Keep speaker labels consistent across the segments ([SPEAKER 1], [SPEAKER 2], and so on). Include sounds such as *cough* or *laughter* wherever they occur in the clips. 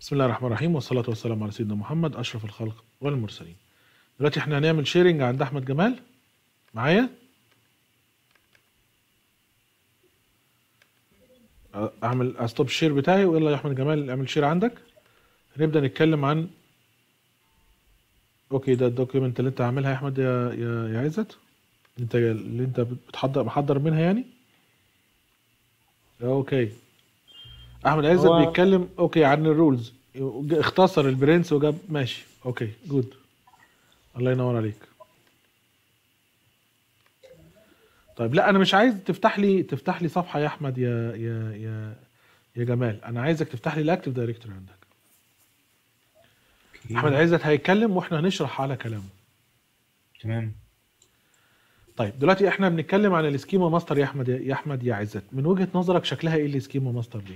[SPEAKER 1] بسم الله الرحمن الرحيم والصلاة والسلام على سيدنا محمد أشرف الخلق والمرسلين. دلوقتي إحنا هنعمل sharing عند أحمد جمال. معايا؟ أعمل stop ال share بتاعي ويلا يا أحمد جمال اعمل share عندك. هنبدأ نتكلم عن okay ده ال document اللي أنت عاملها يا أحمد يا يا يا عزت. أنت اللي أنت بتحضر محضر منها يعني. okay. أحمد عزت
[SPEAKER 2] هو-
[SPEAKER 1] بيتكلم okay عن ال roles. اختصر البرنس وجاب ماشي okay good الله ينور عليك. طيب لا أنا مش عايز تفتح لي تفتح لي صفحة يا أحمد يا يا يا يا جمال. أنا عايزك تفتح لي ال Active Directory عندك. أحمد عزت هيتكلم وإحنا هنشرح على كلامه.
[SPEAKER 2] تمام.
[SPEAKER 1] طيب دلوقتي إحنا بنتكلم عن ال schema master يا أحمد يا أحمد يا عزت. من وجهة نظرك شكلها إيه ال schema master دي؟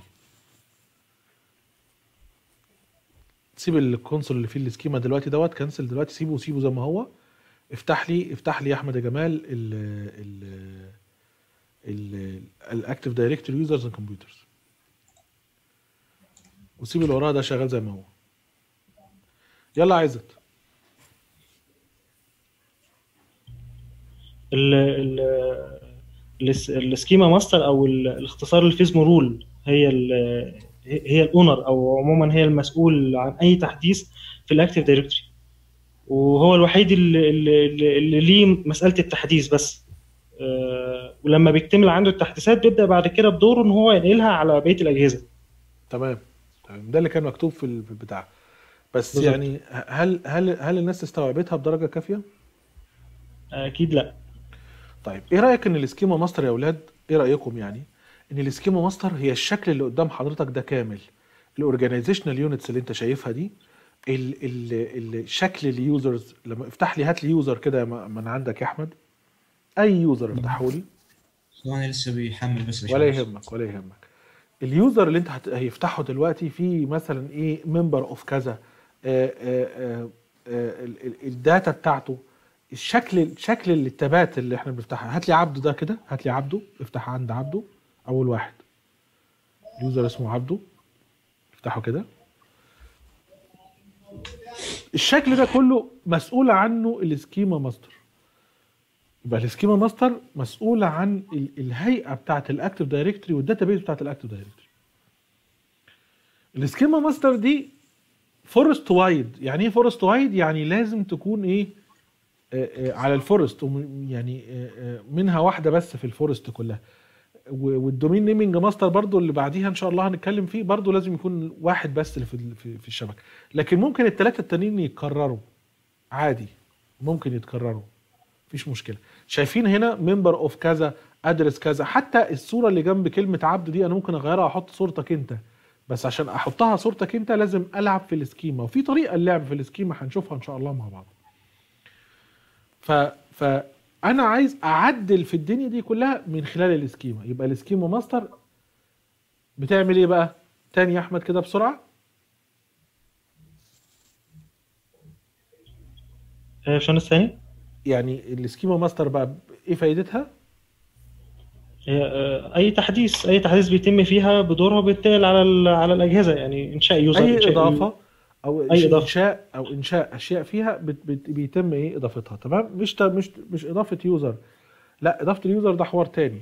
[SPEAKER 1] سيب ال console اللي فيه ال schema دلوقتي don't cancel دلوقتي سيبه وسيبه زي ما هو. افتح لي افتح لي يا أحمد يا جمال ال ال ال ال Active Directory Users and Computers وسيب اللي وراها ده شغال زي ما هو. يلا عزت.
[SPEAKER 3] ال ال الس- ال schema master أو ال- الاختصار اسمه role هي ال هي ال owner أو عموما هي المسؤول عن أي تحديث في ال Active Directory. وهو الوحيد اللي, اللي, اللي ليه مسألة التحديث بس. آه، ولما بيكتمل عنده التحديثات بيبدأ بعد كده بدوره إن هو ينقلها على بقية الأجهزة.
[SPEAKER 1] تمام. تمام. ده اللي كان مكتوب في ال- في البتاع. بس
[SPEAKER 3] بالظبط.
[SPEAKER 1] يعني هل هل هل الناس استوعبتها بدرجة كافية؟
[SPEAKER 3] أكيد لا.
[SPEAKER 1] طيب. إيه رأيك إن ال schema master يا أولاد إيه رأيكم يعني؟ إن ال schema master هي الشكل اللي قدام حضرتك ده كامل. ال organizational units اللي أنت شايفها دي ال ال الشكل ال users لما افتح لي هات لي user كده من عندك يا أحمد. أي user افتحه لي.
[SPEAKER 2] ثواني لسه بيحمل بس
[SPEAKER 1] ولا. يهمك ولا يهمك. ال user اللي أنت هيفتحه دلوقتي فيه مثلا إيه member of كذا آه، آه، آه، ال- ال- ال data بتاعته الشكل شكل ال tab ات اللي إحنا بنفتحها. هات لي عبده ده كده هات لي عبده افتح عند عبده. أول واحد. ال user اسمه عبده. افتحه كده. الشكل ده كله مسؤول عنه ال schema master. يبقى ال schema master مسؤولة عن ال- الهيئة بتاعة الاكتف دايركتوري والداتابيز بتاعة الاكتف دايركتوري السكيما ماستر دي forest wide يعني إيه فورست وايد يعني لازم تكون إيه؟ آه، آه، على ال forest يعني منها واحدة بس في ال forest كلها. وال domain naming master برضو اللي بعديها إن شاء الله هنتكلم فيه برضو لازم يكون واحد بس اللي في في الشبكة. لكن ممكن الثلاثه التانيين يتكرروا. عادي. ممكن يتكرروا. مفيش مشكلة. شايفين هنا member of كذا address كذا. حتى الصورة اللي جنب كلمة عبد دي أنا ممكن أغيرها وأحط صورتك أنت. بس عشان أحطها صورتك أنت لازم ألعب في ال schema. وفي طريقة اللعب في ال schema هنشوفها إن شاء الله مع بعض. ف فانا عايز اعدل في الدنيا دي كلها من خلال ال schema يبقى ال schema master بتعمل إيه بقى؟ تاني يا احمد كده بسرعة.
[SPEAKER 3] آه، عشان الثاني؟
[SPEAKER 1] يعني ال schema master بقى إيه فايدتها؟
[SPEAKER 3] هي آه، اي تحديث اي تحديث بيتم فيها بدورها بيتنقل على ال- على الاجهزة يعني انشاء
[SPEAKER 1] user
[SPEAKER 3] أي
[SPEAKER 1] إضافة؟ أو
[SPEAKER 3] أي.
[SPEAKER 1] إنشاء أو إنشاء أشياء فيها بت بت بيتم إيه إضافتها تمام؟ مش ت- مش مش إضافة user. لا إضافة ال user ده حوار تاني.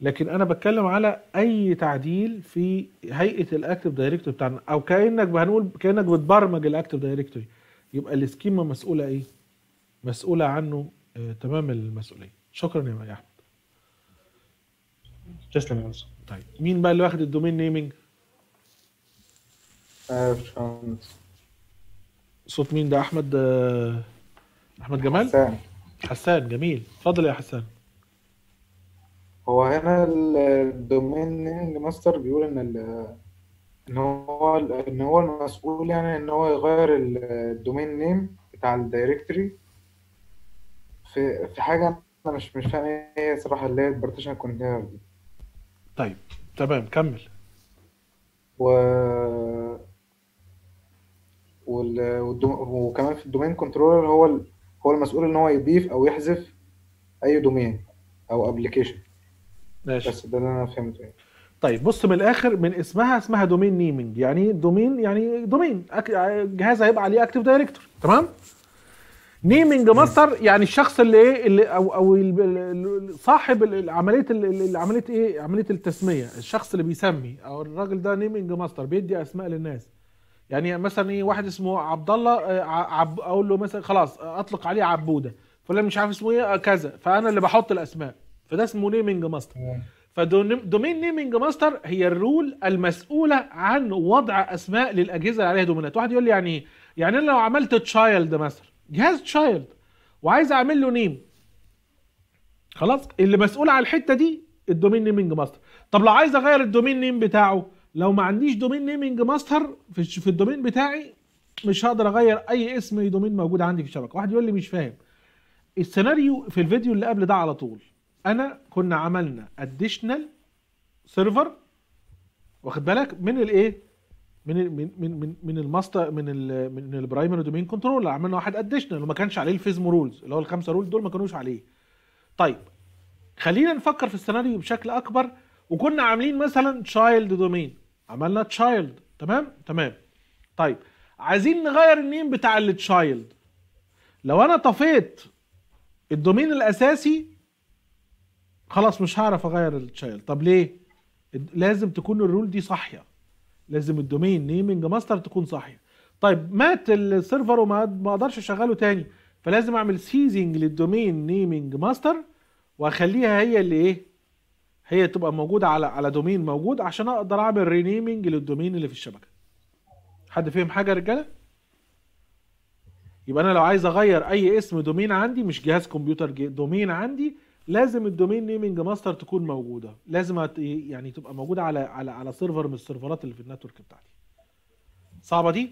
[SPEAKER 1] لكن أنا بتكلم على أي تعديل في هيئة ال Active Directory بتاعنا أو كأنك هنقول كأنك بتبرمج ال Active Directory. يبقى ال schema مسؤولة إيه؟ مسؤولة عنه آه تمام المسؤولية. شكرا يا أحمد.
[SPEAKER 3] تسلم يا
[SPEAKER 1] طيب مين بقى اللي واخد ال domain naming؟
[SPEAKER 4] آه، باشمهندس
[SPEAKER 1] صوت مين ده؟ أحمد آه أحمد جمال؟
[SPEAKER 4] حسام
[SPEAKER 1] حسان جميل. اتفضل يا حسان.
[SPEAKER 4] هو هنا ال- ال domain naming master بيقول إن ال إن هو إن هو المسؤول يعني إن هو يغير ال- ال domain name بتاع ال directory في في حاجة أنا مش مش فاهم إيه هي صراحة اللي هي ال partition container دي.
[SPEAKER 1] طيب تمام كمل.
[SPEAKER 4] و. وكمان في ال domain controller هو ال... هو المسؤول إن هو يضيف أو يحذف أي domain أو application
[SPEAKER 1] ماشي.
[SPEAKER 4] بس ده اللي أنا فهمته يعني.
[SPEAKER 1] طيب بص من الآخر من اسمها اسمها domain naming يعني domain يعني domain. جهاز هيبقى عليه Active Directory تمام؟ naming master يعني الشخص اللي إيه اللي أو أو صاحب عملية عملية إيه عملية التسمية الشخص اللي بيسمي أو الراجل ده naming master بيدي أسماء للناس. يعني مثلا إيه واحد اسمه عبد الله آه، عب أقول له مثلا خلاص آه، أطلق عليه عبودة. فلان مش عارف اسمه إيه آه، كذا. فأنا اللي بحط الأسماء. فده اسمه naming master. ف domain naming master هي ال role المسؤولة عن وضع أسماء للأجهزة اللي عليها domain ات. واحد يقول لي يعني إيه؟ يعني أنا لو عملت child مثلا جهاز child وعايز أعمل له name خلاص اللي مسؤول على الحتة دي ال domain naming master. طب لو عايز أغير ال domain name بتاعه؟ لو ما عنديش domain naming master في في ال domain بتاعي مش هقدر أغير أي اسم domain موجود عندي في الشبكة. واحد يقول لي مش فاهم. السيناريو في الفيديو اللي قبل ده على طول. أنا كنا عملنا additional server واخد بالك؟ من الايه من من من من من الماستر من ال من ال primary domain control عملنا واحد additional وما كانش عليه ال FSMO roles اللي هو الخمسة role دول ما كانوش عليه. طيب خلينا نفكر في السيناريو بشكل أكبر. وكنا عاملين مثلا child domain عملنا child تمام؟ تمام. طيب عايزين نغير ال name بتاع ال child لو أنا طفيت ال domain الأساسي خلاص مش هعرف أغير ال child طب ليه؟ لازم تكون ال role دي صاحية. لازم ال domain naming master تكون صاحية. طيب مات ال server وما ما أقدرش أشغله تاني. فلازم أعمل seizing لل domain naming master وأخليها هي اللي إيه؟ هي تبقى موجودة على على domain موجود عشان أقدر أعمل renaming لل domain اللي في الشبكة. حد فهم حاجة يا رجالة؟ يبقى أنا لو عايز أغير أي اسم domain عندي مش جهاز كمبيوتر domain عندي لازم ال domain naming master تكون موجودة. لازم يعني تبقى موجودة على على على server من ال server ات اللي في ال network بتاعتي. صعبة دي؟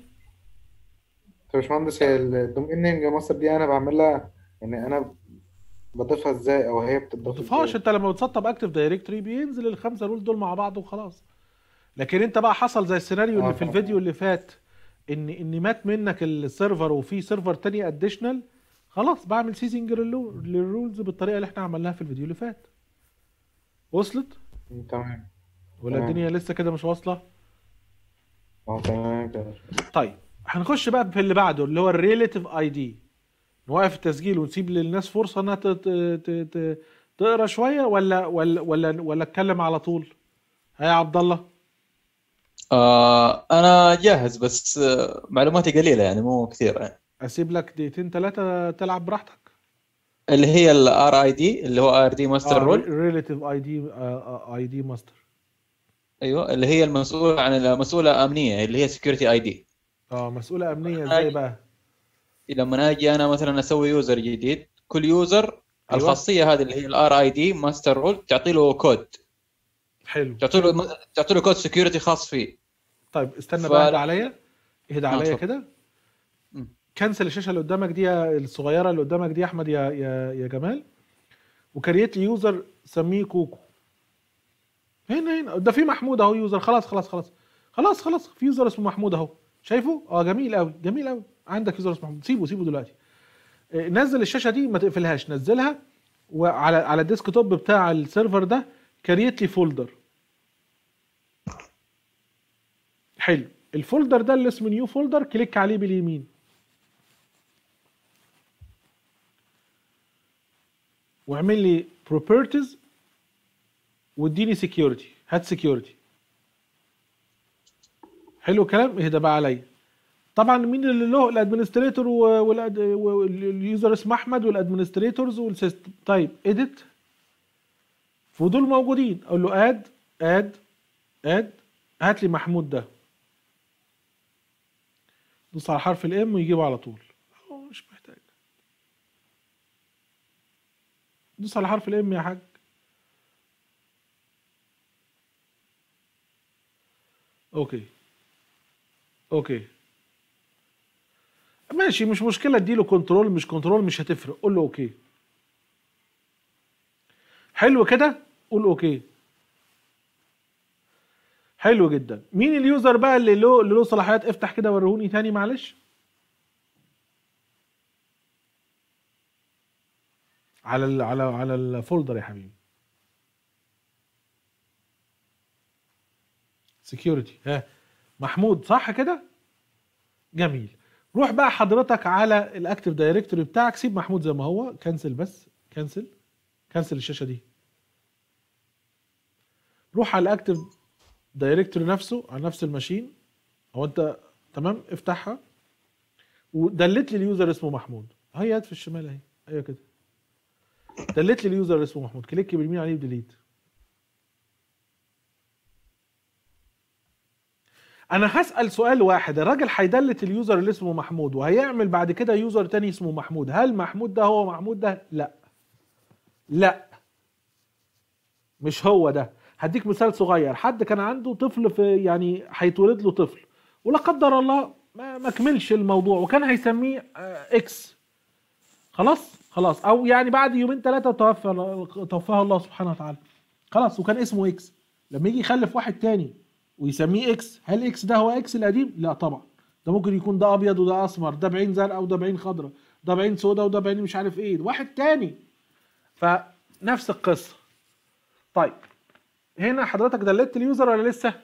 [SPEAKER 4] طب يا باشمهندس ال domain naming master دي أنا بعملها يعني أنا بضيفها إزاي أو هي بتضاف إزاي؟
[SPEAKER 1] انت لما بتسطب Active Directory بينزل الخمسة role دول مع بعض وخلاص. لكن انت بقى حصل زي السيناريو اللي
[SPEAKER 4] آه
[SPEAKER 1] في. الفيديو اللي فات ان ان مات منك ال server وفي server تاني additional خلاص بعمل seizing لل roles بالطريقة اللي إحنا عملناها في الفيديو اللي فات. وصلت؟
[SPEAKER 4] تمام.
[SPEAKER 1] ولا. الدنيا لسه كده مش واصلة؟
[SPEAKER 4] آه تمام كده.
[SPEAKER 1] طيب هنخش بقى في اللي بعده اللي هو ال relative ID نوقف التسجيل ونسيب للناس فرصة إنها ت- ت- ت- ت- تقرأ شوية ولا ولا ولا ولا أتكلم على طول؟ ها يا عبد الله.
[SPEAKER 5] آه أنا جاهز بس آه معلوماتي قليلة يعني مو كثيرة يعني.
[SPEAKER 1] أسيب لك دقيقتين ثلاثة تلعب براحتك.
[SPEAKER 5] اللي هي ال RID اللي هو RID
[SPEAKER 1] master role relative ID ID master
[SPEAKER 5] أيوه اللي هي المسؤولة عن المسؤوله أمنية اللي هي security ID
[SPEAKER 1] آه مسؤولة أمنية إزاي بقى؟
[SPEAKER 5] لما أجي أنا مثلا أسوي user جديد كل user الخاصية هذه اللي هي ال RID master role تعطي له كود
[SPEAKER 1] حلو.
[SPEAKER 5] تعطي له تعطي له code security خاص فيه.
[SPEAKER 1] طيب استنى
[SPEAKER 5] ف-
[SPEAKER 1] بقى عليا. إهدى
[SPEAKER 5] آه،
[SPEAKER 1] عليا. كده. cancel الشاشة اللي قدامك دي الصغيرة اللي قدامك دي يا أحمد يا يا يا جمال. و create لي user سميه كوكو. هنا هنا. ده في محمود أهو user خلاص خلاص خلاص. خلاص خلاص. في user اسمه محمود أهو. شايفه؟ آه جميل قوي جميل قوي عندك اسمه محمود. سيبه سيبه دلوقتي. آه، نزل الشاشة دي ما تقفلهاش نزلها وعلى على ال desktop بتاع ال server ده create لي folder حلو. ال folder ده اللي اسمه new folder click عليه باليمين. واعمل لي properties واديني security. هات security. حلو الكلام اهدى بقى عليا. طبعا مين اللي له؟ ال administrator وال user اسمه أحمد وال administrators وال system طيب edit. فدول موجودين. أقول له add add add. هات لي محمود ده. دوس على حرف ال M ويجيبه على طول. مش محتاج. دوس على حرف ال M يا حاج. okay. okay. ماشي مش مشكلة اديله control مش control مش هتفرق. قول له okay. حلو كده؟ قول okay. حلو جدا. مين ال user بقى اللي له اللي له صلاحيات؟ افتح كده وريهوني تاني معلش. على ال على على ال folder يا حبيبي. security ها؟ محمود صح كده؟ جميل. روح بقى حضرتك على ال active directory بتاعك سيب محمود زي ما هو cancel بس cancel cancel الشاشة دي. روح على ال active directory نفسه على نفس ال machine. هو انت تمام؟ افتحها. و delete لي ال user اسمه محمود. هي في الشمال اهي. أيوه كده. delete لي ال user اسمه محمود. click باليمين عليه delete أنا هسأل سؤال واحد. الراجل هيدلت ال user اللي اسمه محمود وهيعمل بعد كده user تاني اسمه محمود. هل محمود ده هو محمود ده؟ لا. لا. مش هو ده. هديك مثال صغير. حد كان عنده طفل في يعني هيتولد له طفل ولا قدر الله ما كملش الموضوع وكان هيسميه آه، X خلاص؟ خلاص. أو يعني بعد يومين ثلاثة توفى توفاه الله سبحانه وتعالى. خلاص. وكان اسمه X لما يجي يخلف واحد تاني. ويسميه X هل X ده هو X القديم؟ لا طبعا. ده ممكن يكون ده أبيض وده اسمر ده بعين زرقاء وده بعين خضراء ده بعين سوداء وده بعين مش عارف إيه. واحد تاني. فنفس القصة. طيب هنا حضرتك delete ال user ولا لسه؟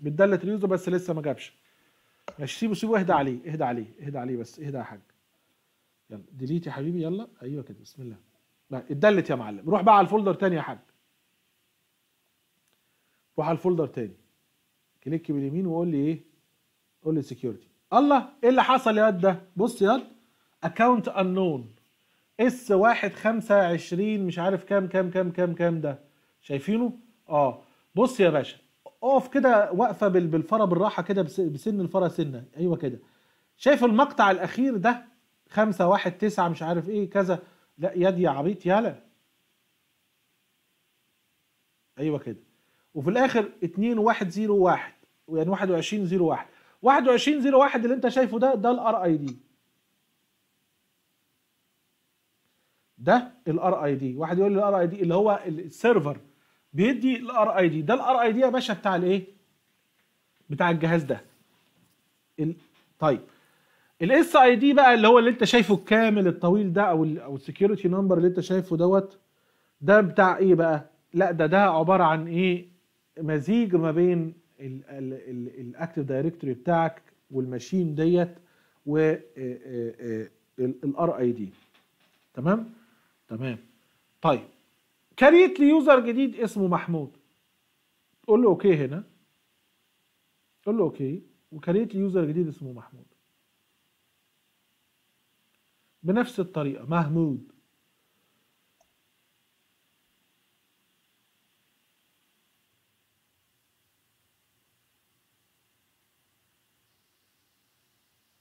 [SPEAKER 1] بتدلت ال user بس لسه ما جابش. ماشي سيبه سيبه اهدى عليه اهدى عليه اهدى عليه بس اهدى يا حاج يلا delete يا حبيبي يلا. أيوه كده بسم الله. لا اتدلت يا معلم. روح بقى على ال folder تاني يا حاج. روح على ال folder تاني. click باليمين وقول لي إيه؟ قول لي security الله إيه اللي حصل يا واد ده؟ بص يا واد account unknown S واحد خمسة عشرين مش عارف كام كام كام كام كام ده. شايفينه؟ آه. بص يا باشا أقف كده واقفة بال- بالفرا بالراحة كده بس- بسن الفرا سنة. أيوه كده. شايف المقطع الأخير ده؟ خمسة واحد تسعة مش عارف إيه كذا. لا يد يا عبيط يالا. أيوه كده. وفي الآخر 2 1 0 1 يعني 21 0 1 21 0 1 اللي انت شايفه ده ده ال RID ده ال RID واحد يقول لي ال RID اللي هو ال server بيدي ال RID ده ال RID يا باشا بتاع الايه؟ بتاع الجهاز ده. ال... طيب. ال SID بقى اللي هو اللي انت شايفه الكامل الطويل ده أو ال أو ال security number اللي انت شايفه دوت ده بتاع إيه بقى؟ لا ده ده عبارة عن إيه؟ مزيج ما بين ال active directory بتاعك وال machine ديت وال RID تمام؟ تمام. طيب. create لي user جديد اسمه محمود. قول له okay هنا. قول له okay و create لي user جديد اسمه محمود. بنفس الطريقة. محمود.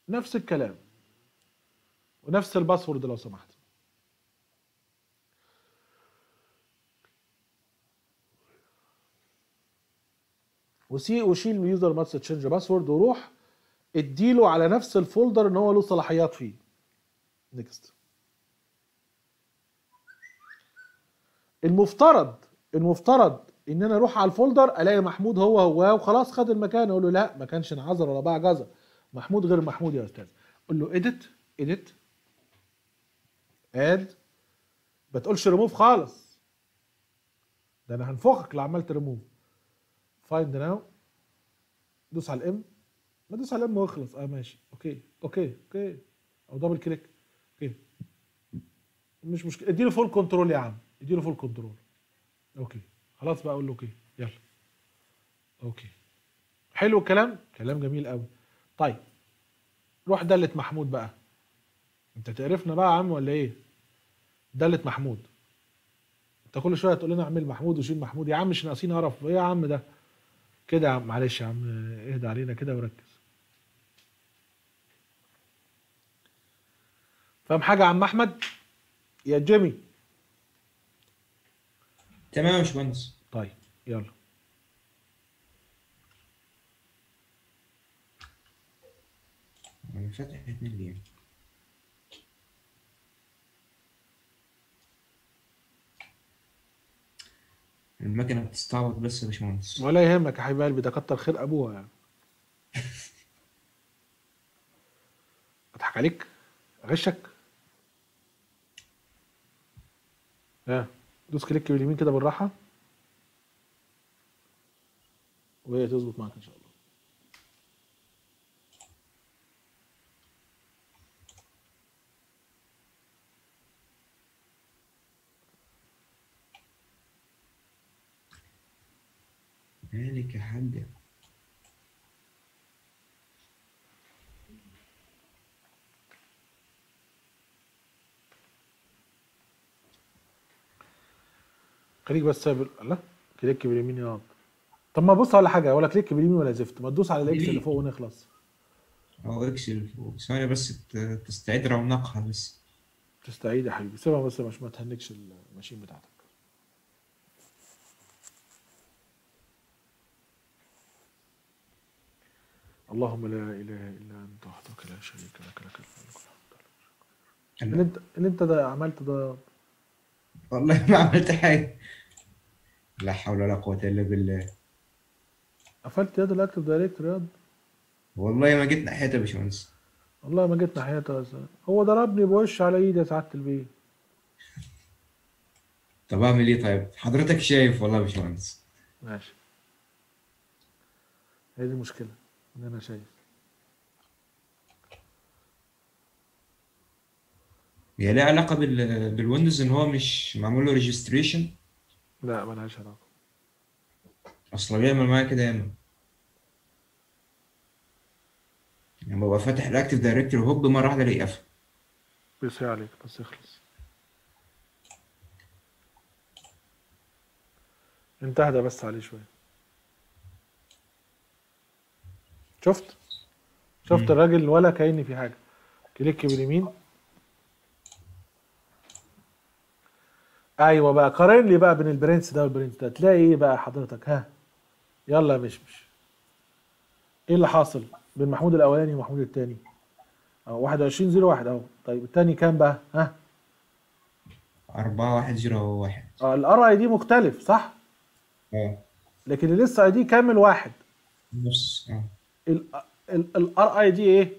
[SPEAKER 1] نفس الكلام ونفس ال password لو سمحت. وسي وشيل ال user must change password وروح اديله على نفس ال folder إن هو له صلاحيات فيه. next المفترض المفترض إن أنا أروح على ال folder ألاقي محمود هو هو وخلاص خد المكان أقول له لا ما كانش انعذر ولا باع جزر. محمود غير محمود يا أستاذ. قول له اديت اديت اد ما تقولش ريموف خالص. ده أنا هنفخك لو عملت ريموف فايند ناو دوس على ال M. ما دوس على ال M واخلص. آه ماشي. okay okay okay. أو double click okay. مش مشكلة. اديله full control يا عم. اديله full control okay. خلاص بقى أقول له okay. يلا. أوكي. حلو الكلام؟ كلام جميل قوي طيب روح دلة محمود بقى. انت تعرفنا بقى يا عم ولا إيه؟ دلة محمود. انت كل شوية تقول لنا اعمل محمود وشيل محمود. يا عم مش ناقصين قرف. إيه يا عم ده؟ كده يا عم معلش يا عم اهدى علينا كده وركز. فاهم حاجة يا عم أحمد؟ يا جيمي.
[SPEAKER 2] تمام يا باشمهندس.
[SPEAKER 1] طيب يلا.
[SPEAKER 2] فاتح اتنين جيم المكنة بتستعبط بس يا باشمهندس.
[SPEAKER 1] ولا يهمك يا حبيب قلبي ده كتر خير أبوها يعني. *laughs* أضحك عليك؟ أغشك؟ ها دوس كليك باليمين كده بالراحة. وهي تظبط معاك إن شاء الله.
[SPEAKER 2] مالك يا حاجة
[SPEAKER 1] خليك بس سابق لا click باليمين يا. طب ما بص على حاجة ولا click باليمين ولا زفت. ما تدوس على ال X اللي فوق ونخلص.
[SPEAKER 2] أو X اللي فوق. ثواني بس تستعيد رونقها بس.
[SPEAKER 1] تستعيد يا حبيبي. سيبها بس مش ما تهنكش ال machine بتاعتك. اللهم لا إله إلا أنت وحدك لا شريك لك لك الملك. اللي أنت اللي أنت ده عملته ده.
[SPEAKER 2] والله ما عملت حاجة. لا حول ولا قوة إلا بالله.
[SPEAKER 1] قفلت يد ال Active Directory ياد
[SPEAKER 2] والله ما جيت ناحيتها يا باشمهندس.
[SPEAKER 1] والله ما جيت ناحيتها أصلاً. هو ضربني بوش على إيدي يا سعاده البيه
[SPEAKER 2] طب أعمل إيه طيب؟ حضرتك شايف والله يا باشمهندس.
[SPEAKER 1] ماشي. هي دي المشكلة. ان أنا شايف.
[SPEAKER 2] هي ليها علاقة بال... بال Windows إن هو مش معمول له registration
[SPEAKER 1] لا ملهاش علاقة.
[SPEAKER 2] أصلا بيعمل معايا كده ياما. يعني ببقى فاتح ال Active Directory هوب مرة واحدة ألاقيه قفل.
[SPEAKER 1] بيصير عليك بس يخلص. انت اهدى بس عليه شوية. شفت؟ شفت. الراجل ولا كأن في حاجة. click باليمين أيوه بقى. قارن لي بقى بين البرنس ده والبرنس ده. تلاقي إيه بقى حضرتك؟ ها. يلا يا مشمش إيه اللي حاصل بين محمود الأولاني ومحمود التاني؟ أهو 21 0 1 أهو. طيب التاني كام بقى؟ ها.
[SPEAKER 2] أربعة واحد zero واحد.
[SPEAKER 1] آه ال RID مختلف صح؟
[SPEAKER 2] آه.
[SPEAKER 1] لكن ال SID كامل واحد.
[SPEAKER 2] نص
[SPEAKER 1] آه. ال RID إيه؟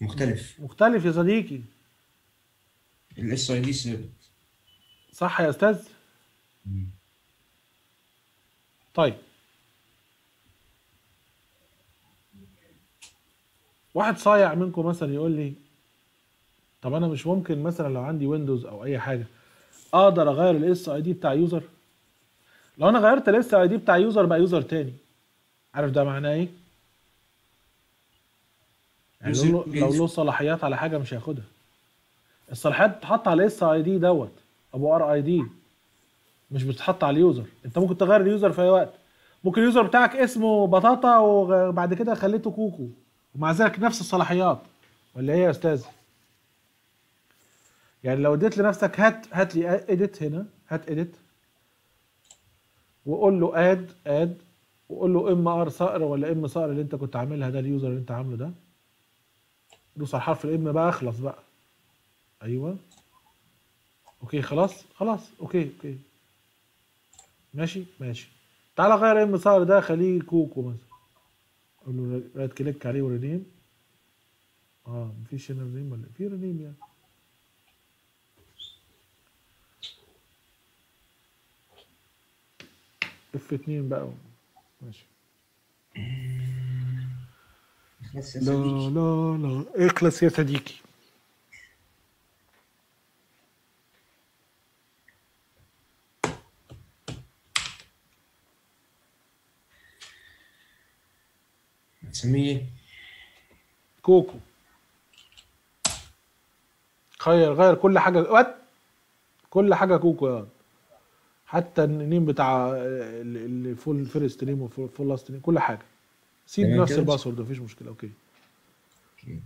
[SPEAKER 2] مختلف.
[SPEAKER 1] مختلف يا صديقي.
[SPEAKER 2] ال SID ثابت
[SPEAKER 1] صح يا أستاذ؟ طيب. واحد صايع منكم مثلا يقول لي طب أنا مش ممكن مثلا لو عندي Windows أو أي حاجة أقدر أغير ال SID بتاع user لو أنا غيرت ال SID بتاع user بقى user تاني. عارف ده معناه إيه؟ يعني لو له- لو له صلاحيات على حاجة مش هياخدها. الصلاحيات بتتحط على ال SID دوت أبو RID. مش بتتحط على ال user. انت ممكن تغير ال user في أي وقت. ممكن ال user بتاعك اسمه بطاطا وبعد كده خليته كوكو. ومع ذلك نفس الصلاحيات. ولا إيه يا أستاذ؟ يعني لو اديت لنفسك هات هات لي edit هنا. هات edit وقول له add add وقول له MR صقر ولا M صقر اللي أنت كنت عاملها ده ال user اللي أنت عامله ده. دوس على حرف ال M بقى اخلص بقى. أيوه. okay خلاص؟ خلاص. okay okay. ماشي؟ ماشي. تعالى غير M صقر ده خليه كوكو مثلا. قول له right click عليه و rename آه مفيش هنا rename ولا في rename يعني. F 2 بقى. ماشي.
[SPEAKER 2] يا
[SPEAKER 1] لا
[SPEAKER 2] صديقي.
[SPEAKER 1] لا لا. اخلص يا صديقي.
[SPEAKER 2] هتسميه إيه؟
[SPEAKER 1] كوكو. غير غير كل حاجة what؟ كل حاجة كوكو يا حتى ال name بتاع اللي full first name و full last name كل حاجة. سيب
[SPEAKER 2] تمام
[SPEAKER 1] نفس.
[SPEAKER 2] ال
[SPEAKER 1] password مفيش مشكلة okay.
[SPEAKER 2] okay.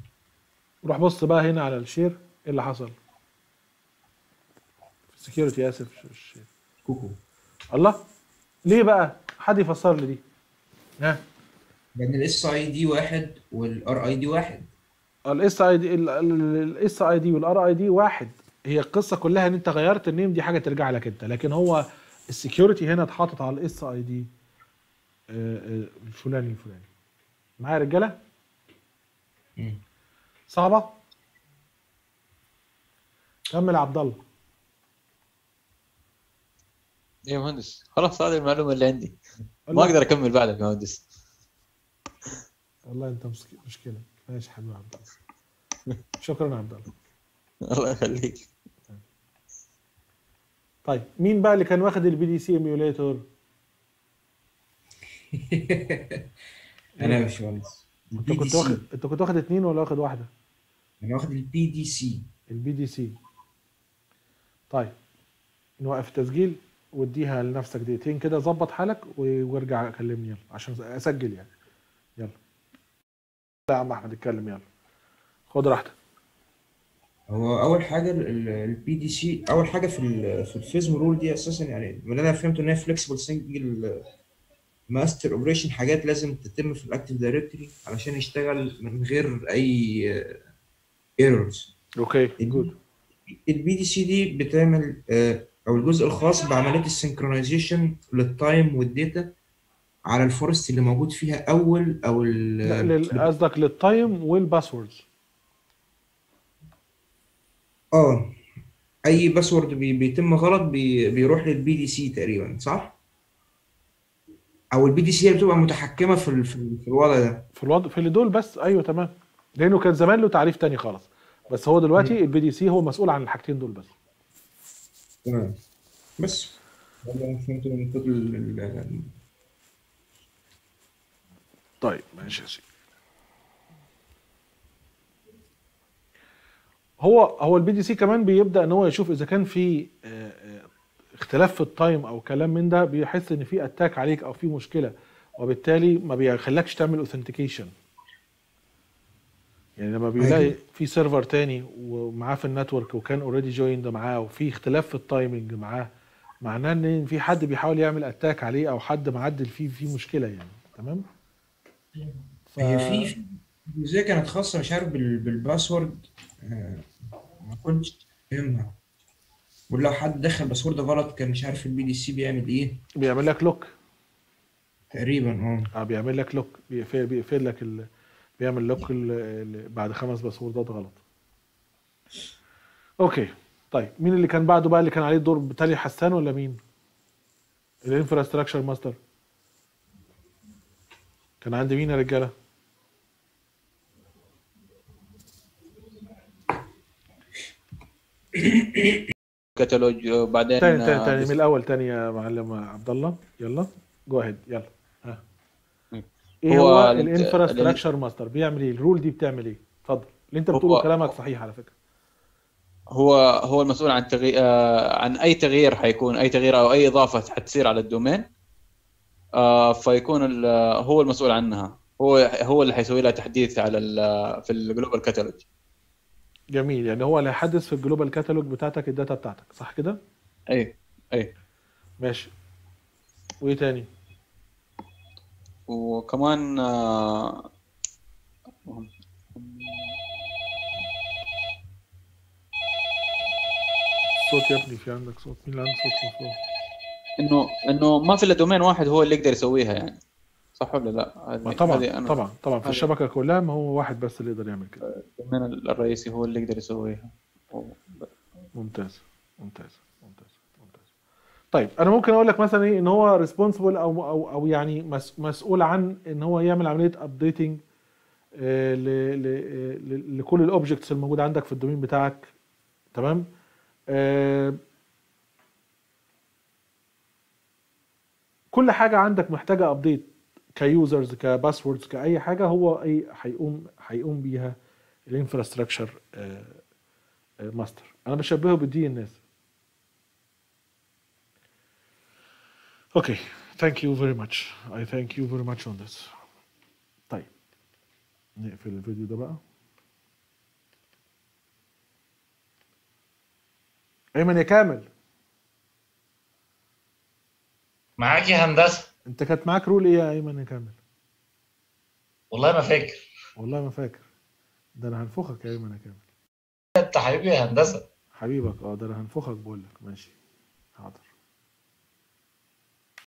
[SPEAKER 1] روح بص بقى هنا على ال share إيه اللي حصل؟ security آسف مش- مش share.
[SPEAKER 2] كوكو.
[SPEAKER 1] الله ليه بقى؟ حد يفسر لي دي؟ ها؟
[SPEAKER 2] لأن ال SID واحد وال RID واحد.
[SPEAKER 1] ال SID ال SID وال RID واحد. هي القصة كلها إن أنت غيرت ال name دي حاجة ترجع لك أنت. لكن هو ال security هنا اتحطت على ال SID. الفلاني الفلاني. معايا يا
[SPEAKER 2] رجالة.
[SPEAKER 1] صعبة؟ كمل يا عبد الله.
[SPEAKER 5] إيه يا مهندس؟ خلاص هذه المعلومة اللي عندي. ما أقدر أكمل بعدك يا مهندس.
[SPEAKER 1] والله أنت مشكلة ماشي حبيبي عبد الله. شكرا يا عبد الله. *laughs*
[SPEAKER 5] الله يخليك.
[SPEAKER 1] طيب مين بقى اللي كان واخد ال PDC Emulator
[SPEAKER 2] أنا يا باشمهندس. أنت
[SPEAKER 1] كنت واخد أنت كنت واخد اتنين ولا واخد واحدة؟
[SPEAKER 2] أنا واخد ال
[SPEAKER 1] PDC ال PDC طيب نوقف التسجيل واديها لنفسك دقيقتين كده ظبط حالك وارجع كلمني يلا عشان أسجل يعني. يلا. لا يا عم أحمد اتكلم يلا. خد راحتك.
[SPEAKER 2] هو أول حاجة ال PDC أول حاجة في ال في ال FSMO role دي أساسا يعني من اللي أنا فهمته إن هي flexible single master operation حاجات لازم تتم في ال active directory علشان يشتغل من غير أي
[SPEAKER 1] errors okay
[SPEAKER 2] good ال PDC دي بتعمل آه، أو الجزء الخاص بعملية ال synchronization لل time وال data على ال forest اللي موجود فيها أول أو
[SPEAKER 1] قصدك لل time وال passwords
[SPEAKER 2] آه أي password بي بيتم غلط بي بيروح لل PDC تقريبا صح؟ أو ال PDC هي بتبقى متحكمة في ال- في ال- في الوضع ده.
[SPEAKER 1] في الوضع في اللي دول بس أيوه تمام. لأنه كان زمان له تعريف تاني خالص. بس هو دلوقتي ال PDC هو مسؤول عن الحاجتين دول بس.
[SPEAKER 2] تمام. بس. ده اللي أنا فهمته من كتر ال- ال-
[SPEAKER 1] طيب ماشي يا سيدي هو هو ال PDC كمان بيبدأ إن هو يشوف إذا كان في آه، آه، اختلاف في ال time أو كلام من ده بيحس إن في attack عليك أو في مشكلة وبالتالي ما بيخلكش تعمل authentication يعني لما بيلاقي
[SPEAKER 2] أيوة.
[SPEAKER 1] في server تاني ومعاه في ال network وكان already joined معاه وفي اختلاف في ال timing معاه معناه إن في حد بيحاول يعمل attack عليه أو حد معدل فيه في مشكلة يعني. تمام؟ ف...
[SPEAKER 2] هي في جزئيه كانت خاصة؟ مش عارف بال- بال password ما كنتش فاهمها. ولو حد دخل password غلط كان مش عارف ال PDC بيعمل إيه.
[SPEAKER 1] بيعمل لك lock
[SPEAKER 2] تقريبا آه.
[SPEAKER 1] آه بيعمل لك lock بيقفل, بيقفل لك ال... بيعمل lock ال... ال... بعد خمس passwordات غلط. okay. طيب مين اللي كان بعده بقى اللي كان عليه الدور؟ بتالي حسان ولا مين؟ ال infrastructure master. كان عندي مين يا رجالة؟ *coughs*
[SPEAKER 5] كتالوج آه، بعدين
[SPEAKER 1] تاني تاني
[SPEAKER 5] آه،
[SPEAKER 1] تاني من الأول تاني يا معلم عبد الله يلا go ahead يلا. ها
[SPEAKER 5] مم.
[SPEAKER 1] إيه
[SPEAKER 5] هو
[SPEAKER 1] هو
[SPEAKER 5] ال-
[SPEAKER 1] ال infrastructure master بيعمل إيه؟ ال role دي بتعمل إيه؟ اتفضل. اللي أنت بتقوله كلامك صحيح على فكرة.
[SPEAKER 5] هو هو المسؤول عن تغيير عن أي تغيير حيكون أي تغيير أو أي إضافة حتصير على ال domain. آه، فيكون هو المسؤول عنها. هو هو اللي حيسوي لها تحديث على في ال global catalog
[SPEAKER 1] جميل. يعني هو اللي هيحدث في ال global catalog بتاعتك ال data بتاعتك. صح كده؟
[SPEAKER 5] اي اي
[SPEAKER 1] ماشي. وإيه تاني؟
[SPEAKER 5] وكمان آه،
[SPEAKER 1] صوت يا ابني في عندك صوت؟ مين اللي عنده صوت؟
[SPEAKER 5] إنه إنه ما في إلا domain واحد هو اللي يقدر يسويها يعني. صح ولا لا؟
[SPEAKER 1] ما طبعا
[SPEAKER 5] أنا-
[SPEAKER 1] طبعا طبعا. في الشبكة كلها ما هو واحد بس اللي يقدر يعمل كده.
[SPEAKER 5] ال domain الرئيسي هو اللي يقدر يسويها.
[SPEAKER 1] ممتاز ممتاز ممتاز ممتاز. طيب أنا ممكن أقول لك مثلا إيه إن هو responsible أو أو أو يعني مس- مسؤول عن إن هو يعمل عملية updating لكل ال objects الموجودة عندك في ال domain بتاعك. تمام؟ آه، كل حاجة عندك محتاجة update ك users ك passwords كأي حاجة هو أي هيقوم هيقوم بيها ال infrastructure master. أنا بشبهه بال DNS okay thank you very much I thank you very much on this طيب. نقفل الفيديو ده بقى. أيمن يا كامل.
[SPEAKER 6] معاك يا هندسة؟
[SPEAKER 1] انت كانت معاك رول إيه يا ايمن؟ يا كامل
[SPEAKER 6] والله ما فاكر.
[SPEAKER 1] والله ما فاكر. ده أنا هنفخك يا ايمن يا كامل
[SPEAKER 6] انت حبيبي يا هندسة.
[SPEAKER 1] حبيبك آه ده أنا هنفخك بقول لك. ماشي. حاضر.